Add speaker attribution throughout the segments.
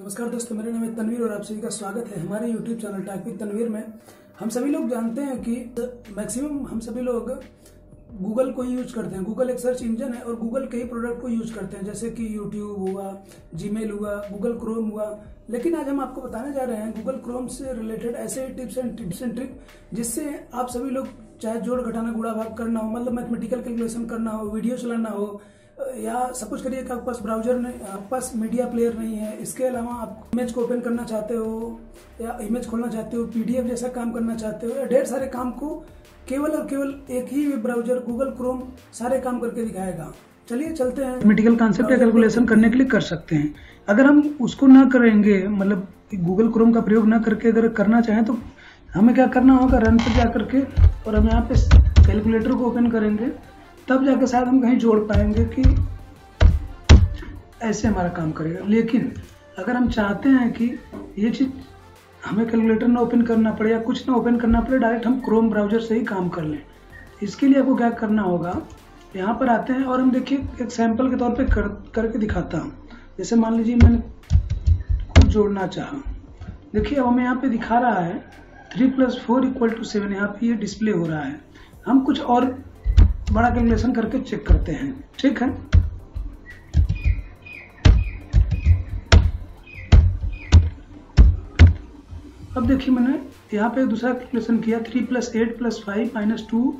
Speaker 1: नमस्कार दोस्तों, मेरा नाम है तनवीर और आप सभी का स्वागत है हमारे यूट्यूब चैनल टाइपिक तनवीर में। हम सभी लोग जानते हैं कि मैक्सिमम हम सभी लोग गूगल को ही यूज़ करते हैं। गूगल एक सर्च इंजन है और गूगल के ही प्रोडक्ट को यूज़ करते हैं। जैसे कि यूट्यूब हुआ जीमेल हुआ गूगल क्रोम हुआ। लेकिन आज हम आपको बताने जा रहे हैं गूगल क्रोम से रिलेटेड ऐसे tips and tips and trick जिससे आप सभी लोग चाहे जोड़ घटाना गुड़ा भाग करना हो मतलब मैथमेटिकल कैलकुलेशन करना हो वीडियो चलाना हो या सपोज़ करिए कि आपके पास ब्राउज़र नहीं आपके पास मीडिया प्लेयर नहीं है। इसके अलावा आप इमेज को ओपन करना चाहते हो या इमेज खोलना चाहते हो पीडीएफ जैसा काम करना चाहते हो या ढेर सारे काम को केवल और केवल एक ही वेब ब्राउज़र गूगल क्रोम सारे काम करके दिखाएगा। चलिए चलते हैं।
Speaker 2: मेडिकल कॉन्सेप्ट या कैलकुलेशन करने के लिए कर सकते हैं। अगर हम उसको ना करेंगे मतलब गूगल क्रोम का प्रयोग ना करके अगर करना चाहें तो हमें क्या करना होगा? रन पर जा करके और हम यहाँ पे कैलकुलेटर को ओपन करेंगे। तब जाके शायद हम कहीं जोड़ पाएँगे कि ऐसे हमारा काम करेगा। लेकिन अगर हम चाहते हैं कि ये चीज़ हमें कैलकुलेटर ना ओपन करना पड़े या कुछ ना ओपन करना पड़े डायरेक्ट हम क्रोम ब्राउज़र से ही काम कर लें। इसके लिए आपको क्या करना होगा, यहाँ पर आते हैं और हम देखिए एक सैंपल के तौर पे कर, करके दिखाता हूँ। जैसे मान लीजिए मैंने कुछ जोड़ना चाहा। देखिए, अब हमें यहाँ पे दिखा रहा है three plus four equal to seven यहाँ पे ये डिस्प्ले हो रहा है। हम कुछ और बड़ा कैलकुलेशन करके चेक करते हैं। ठीक है? अब देखिए मैंने यहाँ पे दूसरा कैलकुलेशन किया three plus eight plus five minus two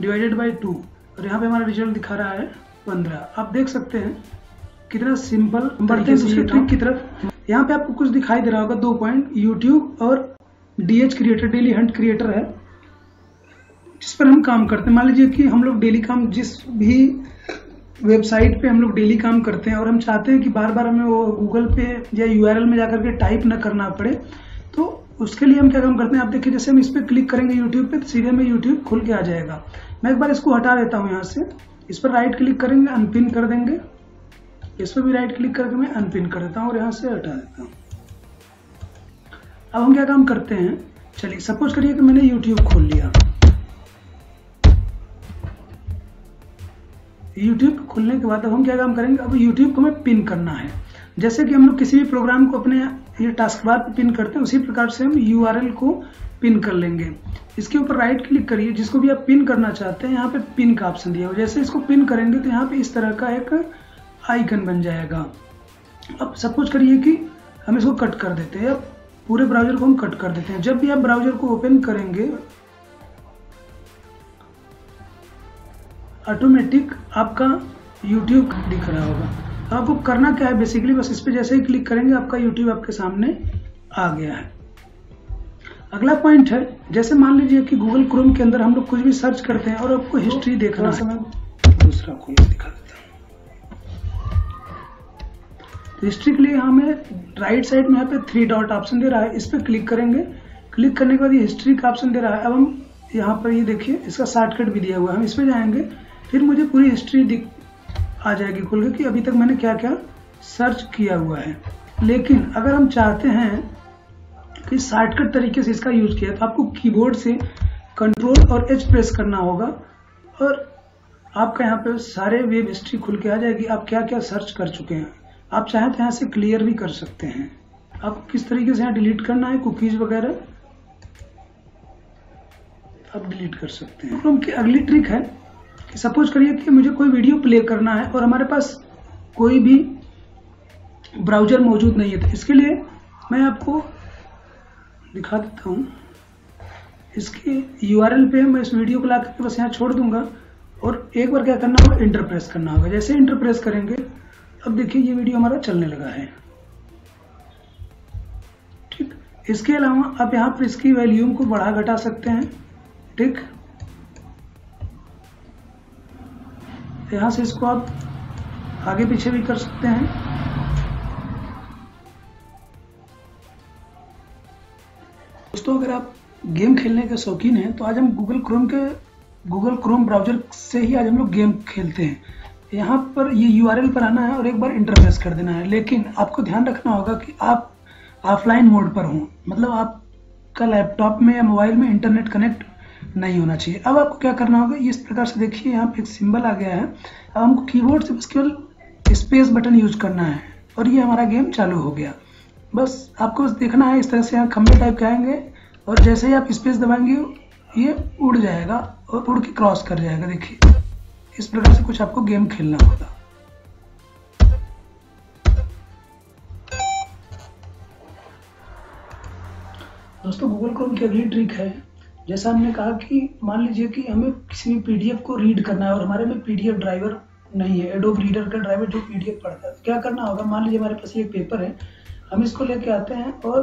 Speaker 2: divided by two और यहाँ पे हमारा रिज़ल्ट दिखा रहा है पंद्रह। आप देख सकते हैं कितना सिंपल बढ़ते हैं दूसरे ट्रिक की तरफ़। यहाँ पे आपको कुछ दिखाई दे रहा होगा दो पॉइंट यूट्यूब और D H creator Dailyhunt creator है। जिस पर हम काम करते हैं, मान लीजिए कि हम लोग डेली काम जिस भी वेबसाइट पे हम लोग डेली काम करते हैं और हम चाहते हैं कि बार बार हमें वो गूगल पे या यूआरएल में जाकर के टाइप न करना पड़े तो उसके लिए हम क्या काम करते हैं? आप देखिए, जैसे हम इस पर क्लिक करेंगे यूट्यूब पे तो सीधे में यूट्यूब खुल के आ जाएगा। मैं एक बार इसको हटा देता हूँ यहाँ से। इस पर राइट क्लिक करेंगे अनपिन कर देंगे। इस पर भी राइट क्लिक करके मैं अनपिन कर देता हूँ और यहाँ से हटा देता हूँ। अब हम क्या काम करते हैं? चलिए सपोज़ करिए कि मैंने यूट्यूब खोल लिया। यूट्यूब खुलने के बाद अब हम क्या काम करेंगे? अब यूट्यूब को हमें पिन करना है। जैसे कि हम लोग किसी भी प्रोग्राम को अपने ये टास्क बार पे पिन करते हैं, उसी प्रकार से हम URL को पिन कर लेंगे। इसके ऊपर राइट क्लिक करिए, जिसको भी आप पिन करना चाहते हैं, यहाँ पे पिन का ऑप्शन दिया हो। जैसे इसको पिन करेंगे तो यहाँ पे इस तरह का एक आइकन बन जाएगा। अब सपोज़ करिए कि हम इसको कट कर देते हैं। पूरे ब्राउज़र को हम कट कर देते हैं। जब भी आप ब्राउज़र को ओपन करेंगे ऑटोमेटिक आपका यूट्यूब दिख रहा होगा। अब आपको करना क्या है? बेसिकली बस इस पर जैसे ही क्लिक करेंगे आपका यूट्यूब आपके सामने आ गया है। अगला पॉइंट है जैसे मान लीजिए कि गूगल क्रोम के अंदर हम लोग कुछ भी सर्च करते हैं और आपको हिस्ट्री देखना है। दूसरा को दिखा देता हूँ। हिस्ट्री के लिए हमें राइट साइड में यहाँ पे थ्री डॉट ऑप्शन दे रहा है। इस पर क्लिक करेंगे। क्लिक करने के बाद ये हिस्ट्री का ऑप्शन दे रहा है। अब हम यहाँ पर ये देखिए इसका शॉर्टकट भी दिया हुआ है। हम इस पर जाएँगे। फिर मुझे पूरी हिस्ट्री दिख आ जाएगी खुल के कि अभी तक मैंने क्या क्या सर्च किया हुआ है। लेकिन अगर हम चाहते हैं कि शॉर्टकट तरीके से इसका यूज़ किया तो आपको कीबोर्ड से कंट्रोल और एच प्रेस करना होगा। और आपका यहाँ पे सारे वेब हिस्ट्री खुल के आ जाएगी। आप क्या क्या सर्च कर चुके हैं। आप चाहें तो यहाँ से क्लियर भी कर सकते हैं। आपको किस तरीके से यहाँ डिलीट करना है कुकीज वगैरह, आप डिलीट कर सकते हैं। की अगली ट्रिक है सपोज़ करिए कि मुझे कोई वीडियो प्ले करना है और हमारे पास कोई भी ब्राउज़र मौजूद नहीं है तो इसके लिए मैं आपको दिखा देता हूँ। इसके यूआरएल पे मैं इस वीडियो को ला करके बस यहाँ छोड़ दूँगा और एक बार क्या करना होगा इंटर प्रेस करना होगा। जैसे इंटर प्रेस करेंगे, अब देखिए ये वीडियो हमारा चलने लगा है। ठीक? इसके अलावा आप यहाँ पर इसकी वैल्यूम को बढ़ा घटा सकते हैं। ठीक? यहाँ से इसको आप आगे पीछे भी कर सकते हैं। दोस्तों, अगर आप गेम खेलने के शौकीन हैं तो आज हम गूगल क्रोम के गूगल क्रोम ब्राउज़र से ही आज हम लोग गेम खेलते हैं। यहाँ पर ये यूआरएल पर आना है और एक बार इंटरफेस कर देना है। लेकिन आपको ध्यान रखना होगा कि आप ऑफलाइन मोड पर हों। मतलब आपका लैपटॉप में या मोबाइल में इंटरनेट कनेक्ट नहीं होना चाहिए। अब आपको क्या करना होगा, इस प्रकार से देखिए, यहाँ पे एक सिंबल आ गया है। अब हमको कीबोर्ड से बस केवल स्पेस बटन यूज़ करना है और ये हमारा गेम चालू हो गया। बस आपको बस देखना है, इस तरह से यहाँ खंभे टाइप के आएँगे और जैसे ही आप स्पेस दबाएँगे, ये उड़ जाएगा और उड़ के क्रॉस कर जाएगा। देखिए, इस प्रकार से कुछ आपको गेम खेलना होगा। दोस्तों गूगल क्रोम की अगली ट्रिक है। जैसा हमने कहा कि मान लीजिए कि हमें किसी भी पीडीएफ को रीड करना है और हमारे में पीडीएफ ड्राइवर नहीं है एडोब रीडर का ड्राइवर जो पीडीएफ पढ़ता है। क्या करना होगा? मान लीजिए हमारे पास ये पेपर है, हम इसको लेके आते हैं और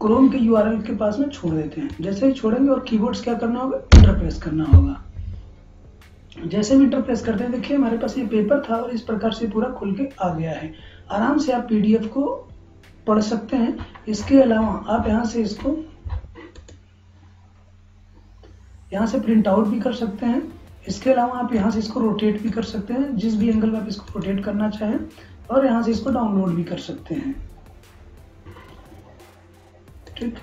Speaker 2: क्रोम के यूआरएल के पास में छोड़ देते हैं। जैसे ही छोड़ेंगे और कीबोर्ड्स क्या करना होगा? इंटरप्रेस करना होगा। जैसे भी इंटरप्रेस करते हैं, देखिए हमारे पास ये पेपर था और इस प्रकार से पूरा खुल के आ गया है। आराम से आप पीडीएफ को पढ़ सकते हैं। इसके अलावा आप यहाँ से इसको यहाँ से प्रिंट आउट भी कर सकते हैं। इसके अलावा आप यहाँ से इसको रोटेट भी कर सकते हैं। जिस भी एंगल में आप इसको रोटेट करना चाहें और यहाँ से इसको डाउनलोड भी कर सकते हैं। ठीक।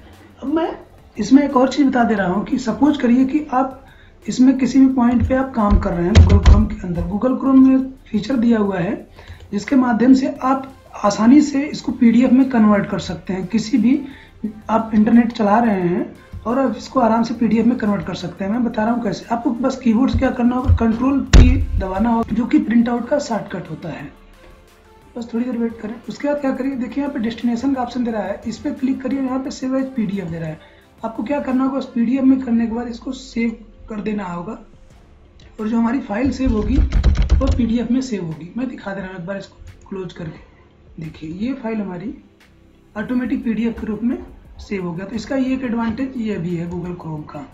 Speaker 2: अब मैं इसमें एक और चीज़ बता दे रहा हूँ कि सपोज़ करिए कि आप इसमें किसी भी पॉइंट पे आप काम कर रहे हैं गूगल क्रोम के अंदर। गूगल क्रोम में फीचर दिया हुआ है, जिसके माध्यम से आप आसानी से इसको पीडीएफ में कन्वर्ट कर सकते हैं। किसी भी आप इंटरनेट चला रहे हैं और आप इसको आराम से पीडीएफ में कन्वर्ट कर सकते हैं। मैं बता रहा हूँ कैसे। आपको बस कीबोर्ड क्या करना होगा? कंट्रोल की दबाना होगा, जो कि प्रिंट आउट का शॉर्टकट होता है। बस थोड़ी देर वेट करें। उसके बाद क्या करिए? देखिए, यहाँ पे डेस्टिनेशन का ऑप्शन दे रहा है। इस पर क्लिक करिए, यहाँ पे सेव एज पीडीएफ दे रहा है। आपको क्या करना होगा? उस पीडीएफ में करने के बाद इसको सेव कर देना होगा। और जो हमारी फ़ाइल सेव होगी, वो पीडीएफ में सेव होगी। मैं दिखा दे रहा हूँ एक बार इसको क्लोज करके। देखिए, ये फ़ाइल हमारी ऑटोमेटिक पीडीएफ के रूप में सेव हो गया। तो इसका ये एक एडवांटेज ये भी है गूगल क्रोम का।